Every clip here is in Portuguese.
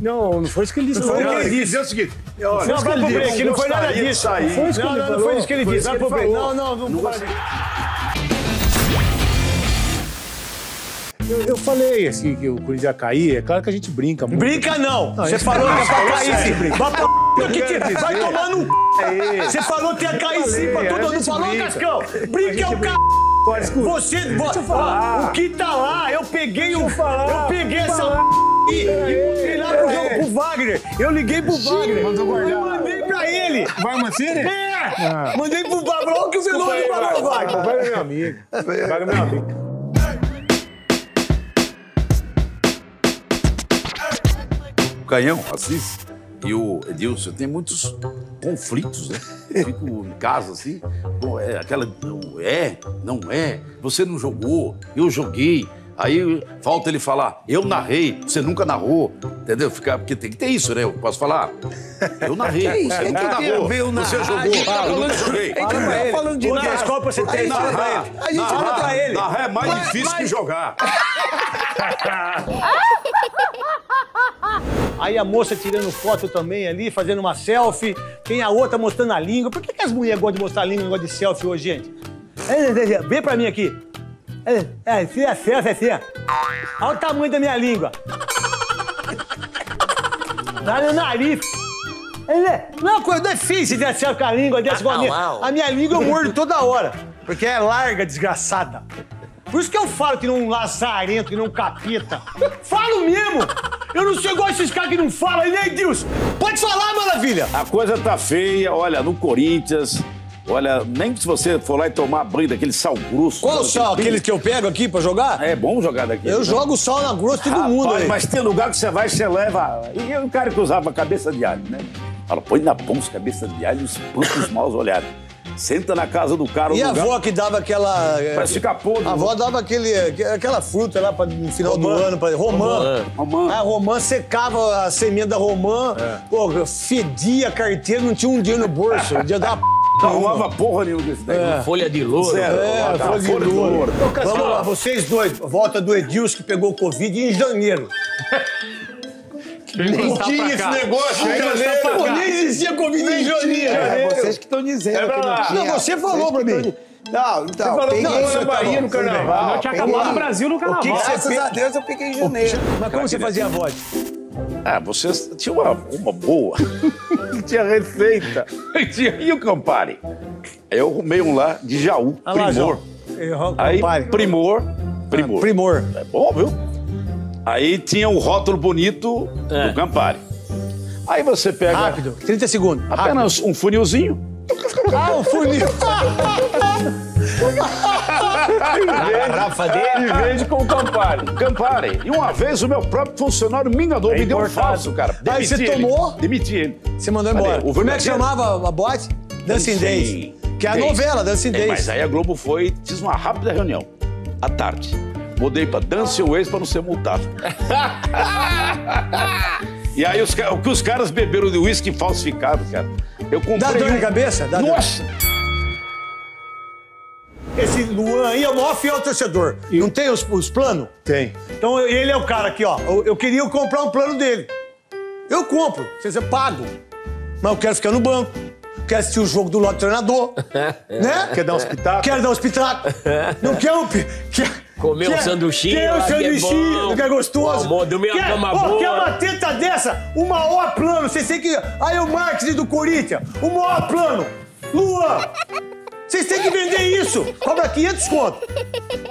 Não, não foi isso que ele disse. Não foi não. o que ele disse. Dizer o seguinte, Não, olha, vai pro break, não foi nada disso. sair. Foi isso que Não, ele não, não foi isso que ele Foi disse. Vai pro break. falou. Não, não, não pode. Eu, eu falei assim que o Corinthians ia cair. É claro que a gente brinca muito. Brinca não. Você falou que é pra cair sim. Vai pra p... que te- Vai tomar no c... Você falou que ia cair sim pra todo mundo. Falou. Cascão. Brinca é o c... Olha, escuta. Você, Deixa eu falar. Ó, o que tá lá, eu peguei o. falar. Eu peguei essa e, e botei lá pro, É. pro Wagner. Eu liguei pro Wagner. mandou guardar. Eu mandei pra ele. Vai, Mancini? É! Mandei pro Wagner. Olha o que o Veloso falou, Wagner. Vai, meu amigo. Vai, meu amigo. o Canhão, Assis e o Edilson tem muitos conflitos, né? Fico em casa assim, pô, é aquela. É, não é, você não jogou, eu joguei. Aí falta ele falar, eu narrei, você nunca narrou, entendeu? Fica, porque tem que ter isso, né? Eu posso falar? Eu narrei, você nunca narrou. Você jogou, eu nunca joguei. Fala pra ele. falando de narrar. Copas você tem? Pra ele. A gente não pra ele. Narrar é mais difícil que jogar. Aí a moça tirando foto também ali, fazendo uma selfie. Tem a outra mostrando a língua. Por que, que as mulheres gostam de mostrar a língua e negócio de selfie hoje, gente? É, Vem pra mim aqui. É, é, assim é selfie, assim. ó. Olha o tamanho da minha língua. Lá no nariz. É, Não é coisa difícil de selfie com a língua dessa igual a minha. A minha língua eu mordo toda hora. Porque é larga, desgraçada. Por isso que eu falo que não um lazarento, que não um capeta. Falo mesmo! Eu não sou igual esses caras que não falam, né, Edilson? Pode falar, maravilha! A coisa tá feia, olha, no Corinthians. Olha, nem se você for lá e tomar banho daquele sal grosso. Qual sal? Aquele que eu pego aqui pra jogar? É bom jogar daquele. Eu né? jogo sal na grosso todo Rapaz, mundo aí. Mas tem lugar que você vai, você leva. E o cara que usava cabeça de alho, né? Fala, põe na ponta cabeça de alho e espanta os maus olhados. Senta na casa do cara. E a lugar, avó que dava aquela. eh, Parece ficar podre. A avó dava aquele, aquela fruta lá pra, no final do Romã. ano, pra, romã. Romã. A romã secava a semente da romã, pô, fedia a carteira, não tinha um dia no bolso. Dia da p. Não arrumava porra nenhuma desse daí. Folha de louro. É, tá, folha de folha de louro. louro. Vamos lá, vocês dois. Volta do Edilson que pegou Covid em janeiro. Nem tinha esse negócio Em janeiro. Pô, existia Covid em janeiro. É, vocês que estão dizendo que não tinha. Não, você falou pra mim. Não, então, falou que peguei não, isso na Bahia, no carnaval. Não, Tinha acabado no Brasil no O que carnaval. que Graças a Deus eu peguei em janeiro. Mas como você fazia a voz? Ah, vocês tinha uma, uma boa. tinha receita. Tinha- E o Campari? Eu arrumei um lá de Jaú, Ah lá, Primor. João. Aí. Primor. Primor. Primor. É bom, viu? Aí tinha um rótulo bonito do Campari. Aí você pega Rápido, 30 segundos. Rápido. apenas um funilzinho Ah, o funil. Rafa dele. e vende com o Campari. Campari. E uma vez o meu próprio funcionário me enganou, me deu um falso, cara. Aí você Demiti ele. tomou? Demiti ele. Você mandou embora. O Como é que chamava a boate? Dancing. Days. Que é a novela, Dancing É, Days. mas aí a Globo foi, fiz uma rápida reunião, à tarde. Mudei pra Dance Ways pra não ser multado. e aí os, o que os caras beberam de uísque falsificado, cara. Eu comprei Dá dor um... de cabeça? Dá dor. Nossa! Esse Luan aí é o maior fiel torcedor. Não tem os, os planos? Tem. Então ele é o cara aqui, ó. Eu, eu queria comprar um plano dele. Eu compro, quer dizer, pago. Mas eu quero ficar no banco. Quero assistir o jogo do lado do treinador. né? Quer dar um espetáculo? Quero dar um espetáculo. Não quero. Quer, Comer um sanduichinho Quer um lá, que é que é gostoso. Amor, dormir uma quer, cama pô, boa. Quer uma teta dessa? O maior plano. Vocês têm que. Aí o marketing do Corinthians. O maior plano. Luan. Vocês têm que vender isso. Cobra 500 conto.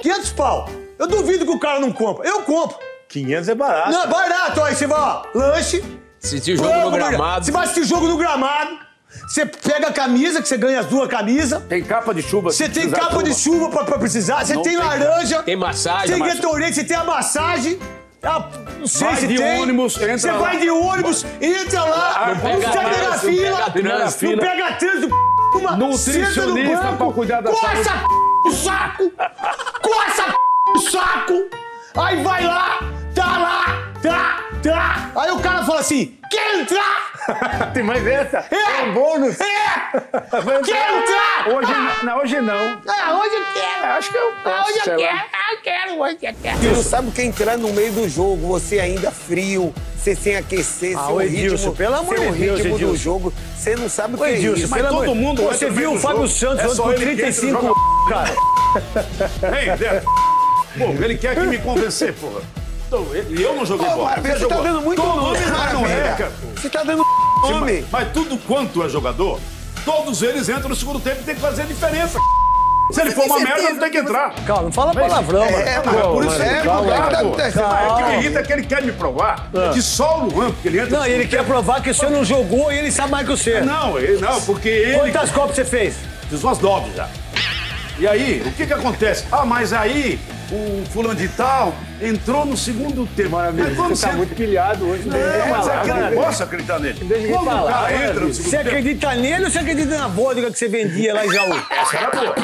500 pau. Eu duvido que o cara não compra. Eu compro. 500 é barato. Não, é barato. Aí você vai, ó, lanche. Assistir o jogo no gramado. Você vai assistir o jogo no gramado. Você pega a camisa, que você ganha as duas camisas. Tem capa de chuva. Você tem capa de chuva. pra, pra precisar. Você tem tem- laranja. Tem massagem. Tem Gatorade, você tem a massagem. Ah, não sei Vai se de tem. ônibus, entra Você lá. vai de ônibus, entra lá, Não pega sai na trânsito, fila, não pega trânsito. não pega trânsito, uma Nutricionista senta no banco, pra cuidar da coça saúde. o saco, coça o saco, aí vai lá, tá lá, tá, tá. Aí o cara fala assim, quer entrar? Tem mais essa? É, um bônus. É, Vai quer entrar? Hoje não, hoje não. Ah, hoje eu quero. Acho que eu posso, sei lá. eu quero, hoje eu quero. Você não sabe o que é entrar no meio do jogo, você ainda frio, você sem aquecer, Ah, seu Edilson, ritmo, pelo amor seu de Deus, ritmo do Edilson. jogo, você não sabe o que Ô, é Edilson, isso. Mas pelo todo amor- mundo Você entra no viu o do Fábio jogo. Santos É com ele que entra e 35 joga cara. Ei, Neto. Pô, ele quer que me convencer, porra. Então, E eu não joguei Pô, bola. Maravilha, você tá jogou. dando muito Todo nome, mundo não é, Você tá dando nome. Mas, mas tudo quanto é jogador, todos eles entram no segundo tempo e tem que fazer a diferença. Se ele for uma merda, não tem que entrar. Calma, não fala palavrão, mano. É, Mas é por isso que é, mano, tá- pô. tá- Mas o que me irrita é que ele quer me provar que só o Luan, porque ele entra... Não, ele quer provar que você não jogou e ele sabe mais que você. Não, ele, não, porque ele... Quantas copas você fez? Fiz umas dobras já. E aí, o que que acontece? Ah, mas aí o fulano de tal entrou no segundo tempo. Maravilha. Mas quando Você tá muito pilhado hoje. né? É, mas é que eu cara. não posso acreditar nele. Deixa ele Quando o falar, cara entra no segundo Você tempo... acredita nele ou você acredita na vodka que você vendia lá em Jaú? Essa era boa.